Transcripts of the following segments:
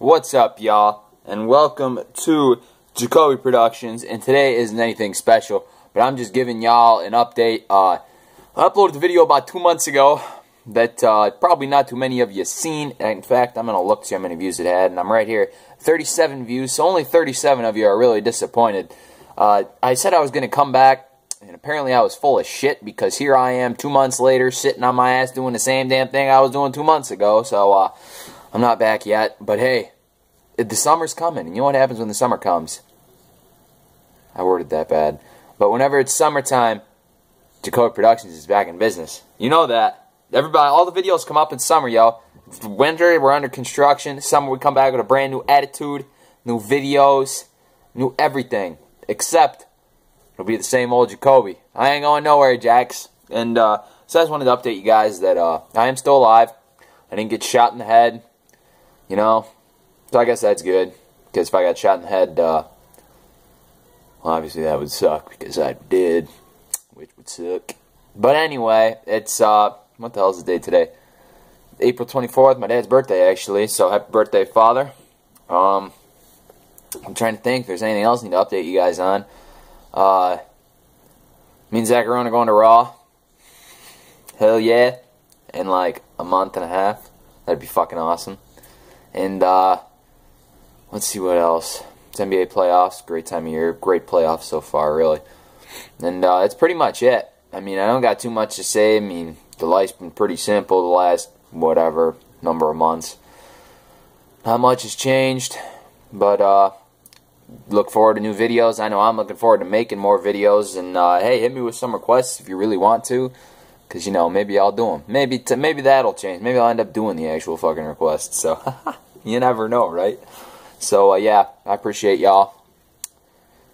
What's up, y'all? And welcome to Jacoby Productions. And today isn't anything special, but I'm just giving y'all an update. Uh, I uploaded the video about two months ago that uh, probably not too many of you seen. In fact, I'm going to look to see how many views it had, and I'm right here. 37 views, so only 37 of you are really disappointed. Uh, I said I was going to come back, and apparently I was full of shit because here I am two months later sitting on my ass doing the same damn thing I was doing two months ago. So, uh, I'm not back yet, but hey, the summer's coming. And you know what happens when the summer comes? I worded that bad. But whenever it's summertime, Jacoby Productions is back in business. You know that. Everybody, all the videos come up in summer, yo. Winter, we're under construction. Summer, we come back with a brand new attitude, new videos, new everything. Except, it'll be the same old Jacoby. I ain't going nowhere, Jax. And uh, so I just wanted to update you guys that uh, I am still alive. I didn't get shot in the head. You know, so I guess that's good. Because if I got shot in the head, uh, well, obviously that would suck because I did, which would suck. But anyway, it's, uh, what the hell is the date today? April 24th, my dad's birthday, actually. So happy birthday, father. Um, I'm trying to think if there's anything else I need to update you guys on. Uh, me and Zach are going to Raw. Hell yeah. In like a month and a half. That'd be fucking awesome. And uh, let's see what else. It's NBA playoffs, great time of year, great playoffs so far, really. And uh, that's pretty much it. I mean, I don't got too much to say. I mean, the life's been pretty simple the last whatever number of months. Not much has changed, but uh, look forward to new videos. I know I'm looking forward to making more videos. And uh, hey, hit me with some requests if you really want to. Because, you know, maybe I'll do them. Maybe, maybe that'll change. Maybe I'll end up doing the actual fucking requests. So, you never know, right? So, uh, yeah, I appreciate y'all.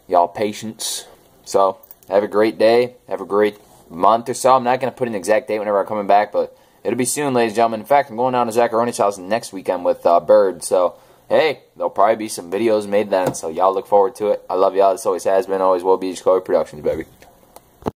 Y'all patience. So, have a great day. Have a great month or so. I'm not going to put an exact date whenever I'm coming back, but it'll be soon, ladies and gentlemen. In fact, I'm going down to Zacharoni's house next weekend with uh, Bird. So, hey, there'll probably be some videos made then. So, y'all look forward to it. I love y'all. This always has been, always will be. Jacoby Productions, baby.